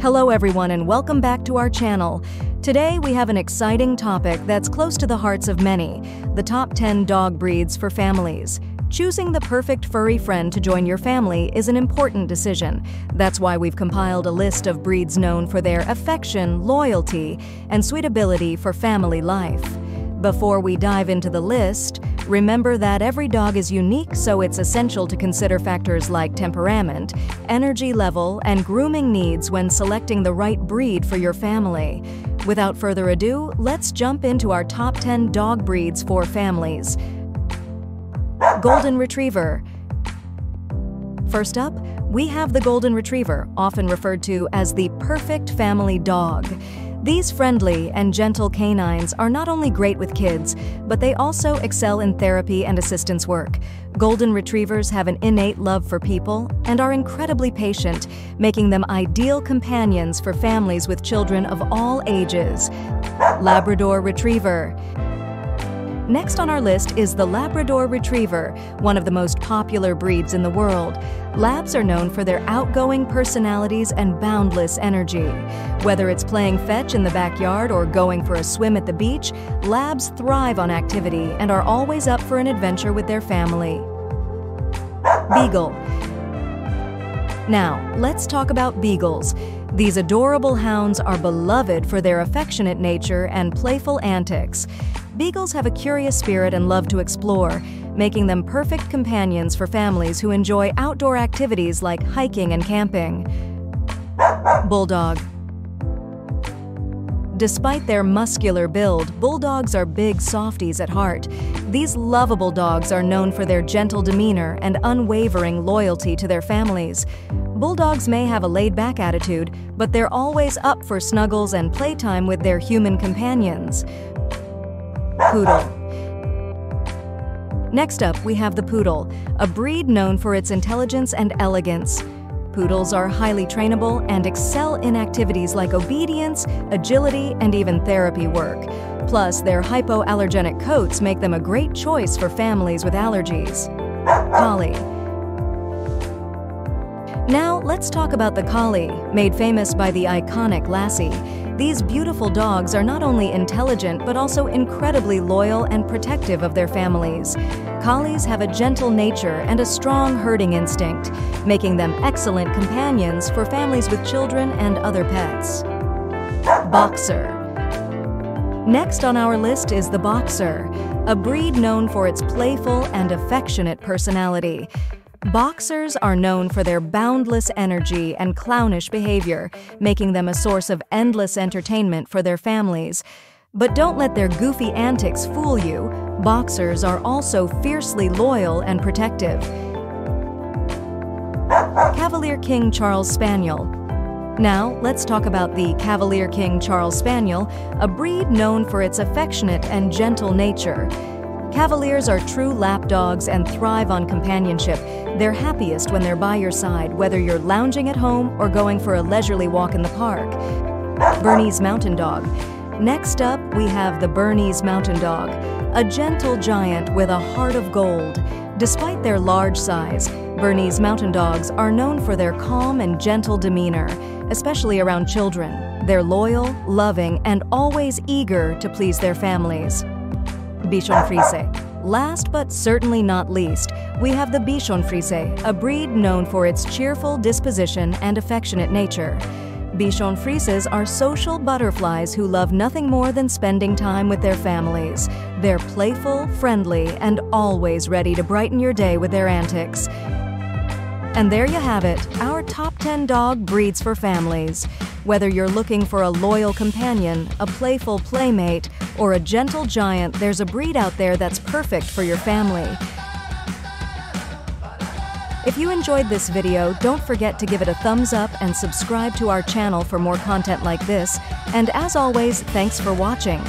Hello everyone and welcome back to our channel. Today we have an exciting topic that's close to the hearts of many, the top 10 dog breeds for families. Choosing the perfect furry friend to join your family is an important decision. That's why we've compiled a list of breeds known for their affection, loyalty, and suitability for family life. Before we dive into the list, remember that every dog is unique, so it's essential to consider factors like temperament, energy level, and grooming needs when selecting the right breed for your family. Without further ado, let's jump into our top 10 dog breeds for families. Golden Retriever. First up, we have the Golden Retriever, often referred to as the perfect family dog. These friendly and gentle canines are not only great with kids, but they also excel in therapy and assistance work. Golden Retrievers have an innate love for people and are incredibly patient, making them ideal companions for families with children of all ages. Labrador Retriever Next on our list is the Labrador Retriever, one of the most popular breeds in the world. Labs are known for their outgoing personalities and boundless energy. Whether it's playing fetch in the backyard or going for a swim at the beach, Labs thrive on activity and are always up for an adventure with their family. Beagle Now, let's talk about beagles. These adorable hounds are beloved for their affectionate nature and playful antics. Beagles have a curious spirit and love to explore, making them perfect companions for families who enjoy outdoor activities like hiking and camping. Bulldog Despite their muscular build, bulldogs are big softies at heart. These lovable dogs are known for their gentle demeanor and unwavering loyalty to their families. Bulldogs may have a laid-back attitude, but they're always up for snuggles and playtime with their human companions. Poodle. Next up, we have the Poodle, a breed known for its intelligence and elegance. Poodles are highly trainable and excel in activities like obedience, agility, and even therapy work. Plus, their hypoallergenic coats make them a great choice for families with allergies. Collie. Now, let's talk about the Collie, made famous by the iconic Lassie. These beautiful dogs are not only intelligent but also incredibly loyal and protective of their families. Collies have a gentle nature and a strong herding instinct, making them excellent companions for families with children and other pets. Boxer Next on our list is the Boxer, a breed known for its playful and affectionate personality. Boxers are known for their boundless energy and clownish behavior, making them a source of endless entertainment for their families. But don't let their goofy antics fool you. Boxers are also fiercely loyal and protective. Cavalier King Charles Spaniel. Now, let's talk about the Cavalier King Charles Spaniel, a breed known for its affectionate and gentle nature. Cavaliers are true lap dogs and thrive on companionship. They're happiest when they're by your side, whether you're lounging at home or going for a leisurely walk in the park. Bernese Mountain Dog. Next up, we have the Bernese Mountain Dog, a gentle giant with a heart of gold. Despite their large size, Bernese Mountain Dogs are known for their calm and gentle demeanor, especially around children. They're loyal, loving, and always eager to please their families. Bichon Frise. Last but certainly not least, we have the Bichon Frise, a breed known for its cheerful disposition and affectionate nature. Bichon Frises are social butterflies who love nothing more than spending time with their families. They're playful, friendly, and always ready to brighten your day with their antics. And there you have it, our top 10 dog breeds for families. Whether you're looking for a loyal companion, a playful playmate, or a gentle giant, there's a breed out there that's perfect for your family. If you enjoyed this video, don't forget to give it a thumbs up and subscribe to our channel for more content like this. And as always, thanks for watching.